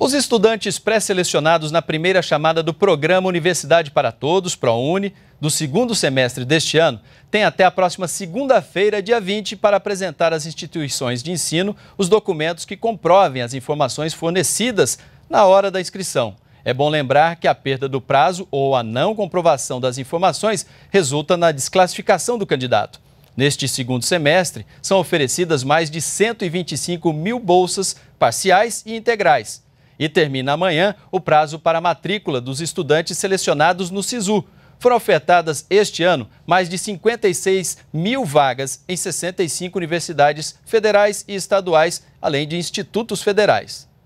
Os estudantes pré-selecionados na primeira chamada do programa Universidade para Todos, ProUni, do segundo semestre deste ano, têm até a próxima segunda-feira, dia 20, para apresentar às instituições de ensino os documentos que comprovem as informações fornecidas na hora da inscrição. É bom lembrar que a perda do prazo ou a não comprovação das informações resulta na desclassificação do candidato. Neste segundo semestre, são oferecidas mais de 125 mil bolsas parciais e integrais. E termina amanhã o prazo para a matrícula dos estudantes selecionados no SISU. Foram ofertadas este ano mais de 56 mil vagas em 65 universidades federais e estaduais, além de institutos federais.